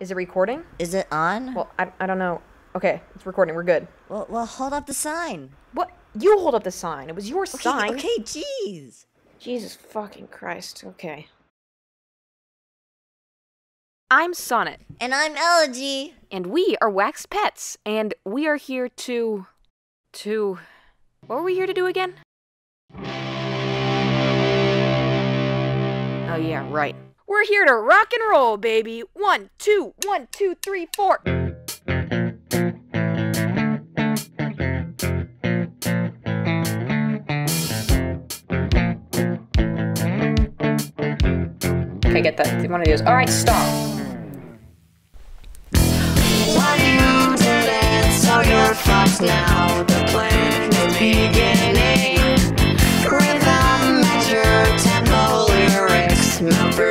Is it recording? Is it on? Well, I, I don't know. Okay, it's recording. We're good. Well, well, hold up the sign. What? You hold up the sign. It was your okay, sign. Okay, jeez. Jesus fucking Christ. Okay. I'm Sonnet. And I'm Elegy. And we are Wax Petz. And we are here to. to. What were we here to do again? Oh, yeah, right. We're here to rock and roll, baby. One, two, one, two, three, four. Okay, get that. One of those. All right, stop. Why do you do that? Now. The plan is beginning. Rhythm, measure, tempo, lyrics, number.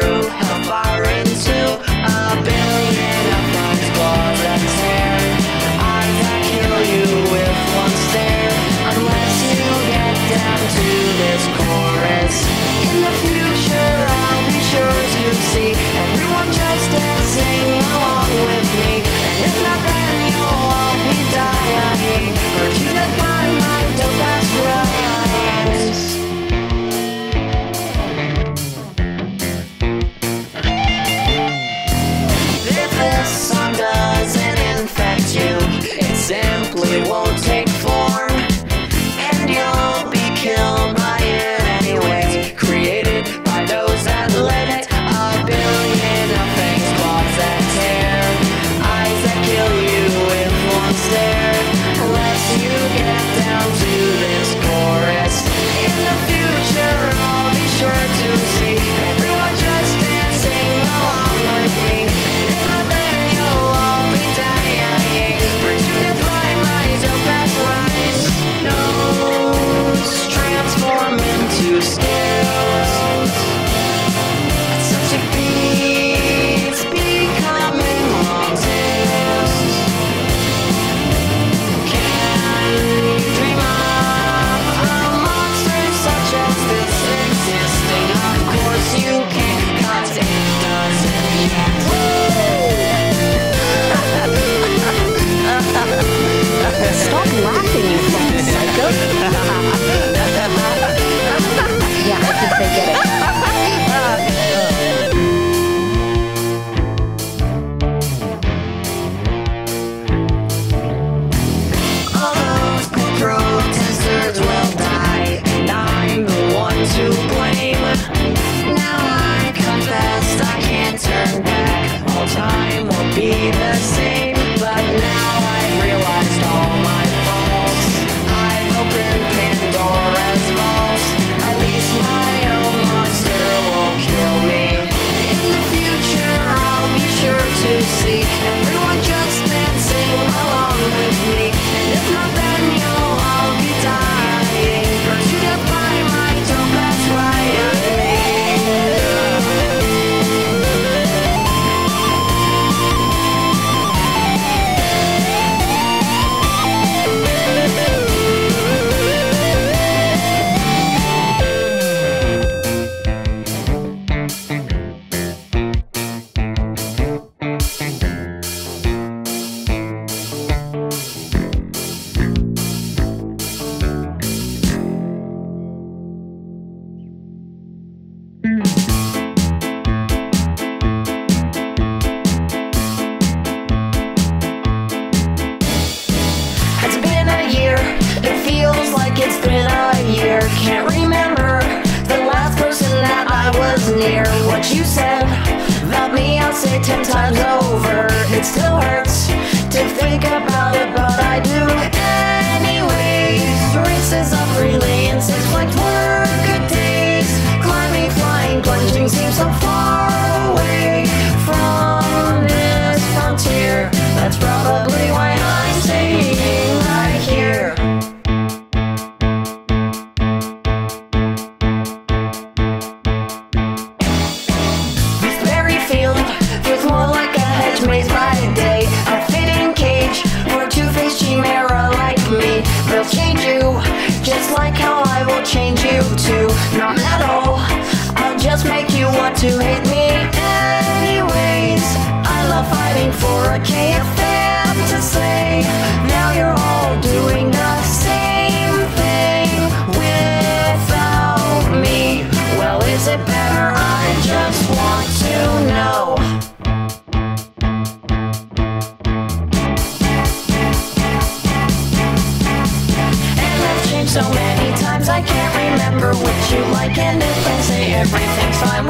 say ten times over, it's still hurts.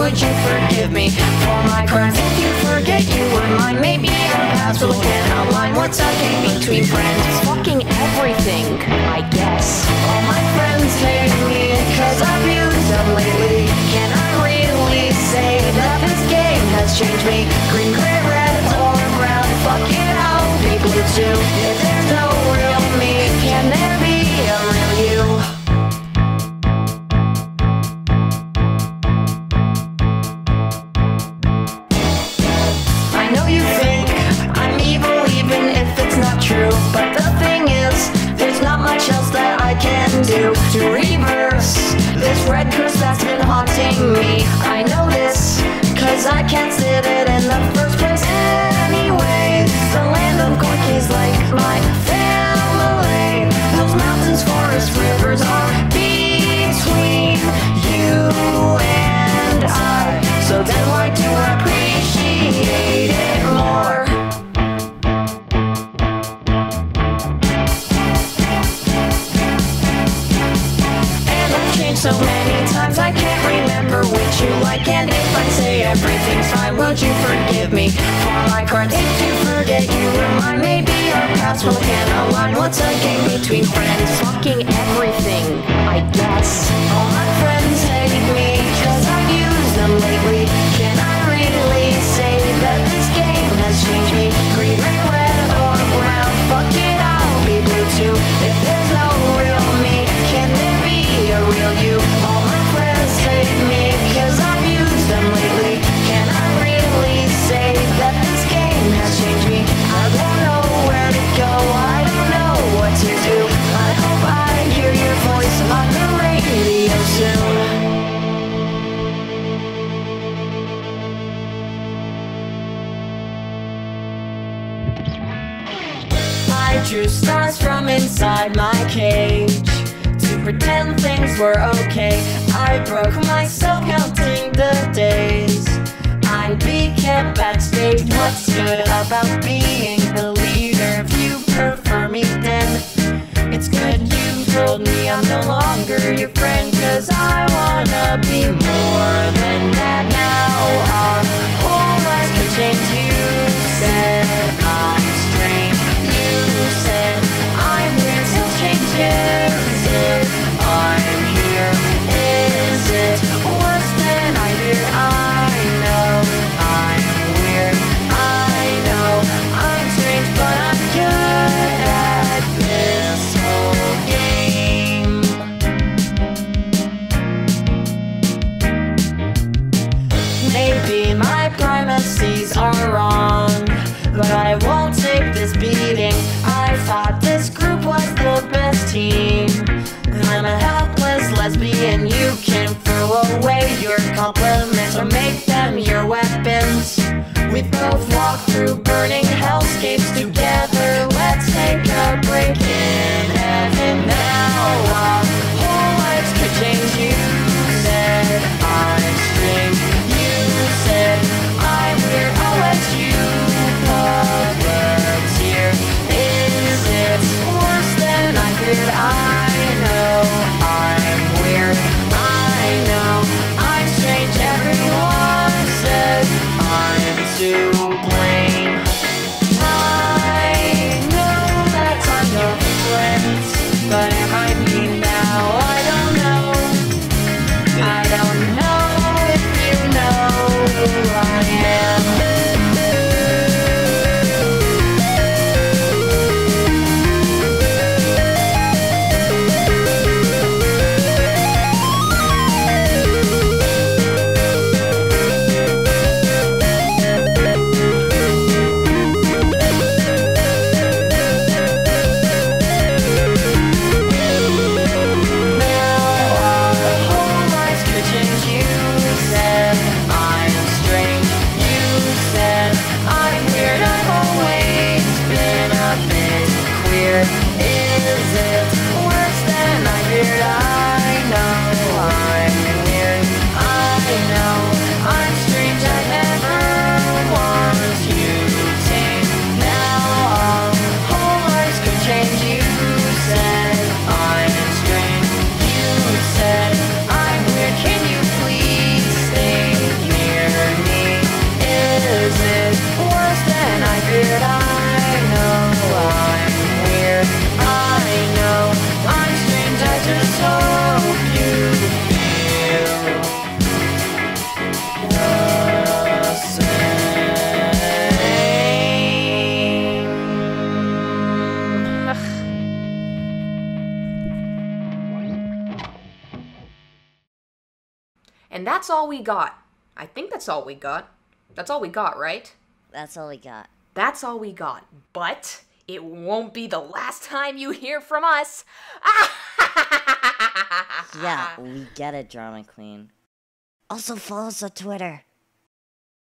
Would you forgive me for my crimes? If you forget you were mine, maybe our paths will get online What's in between friends? Fucking everything, I guess. I can't sit it in the first place Anyway, the land of like my family. Those mountains, forests, rivers are between you and I. So then why do I appreciate it more? And I've changed so many times I can't remember which you like And fine, would you forgive me for my crimes? If you forget you were mine, maybe our paths will can align What's a game between friends? Fucking everything, I guess. All my friends hate me cause I've used them lately Can I really inside my cage to pretend things were okay. I broke myself counting the days. I'd be kept backstage. What's good about being the leader? If you prefer me, then it's good you told me I'm no longer your friend. Cause I wanna be more than that my primacies are wrong, but I won't take this beating. I thought this group was the best team. I'm a helpless lesbian. You can throw away your compliments or make them your weapons. We both walk through burning hellscapes that's all we got. I think that's all we got. That's all we got, right? That's all we got. That's all we got. But it won't be the last time you hear from us. Yeah, we get it, Drama Queen. Also, follow us on Twitter.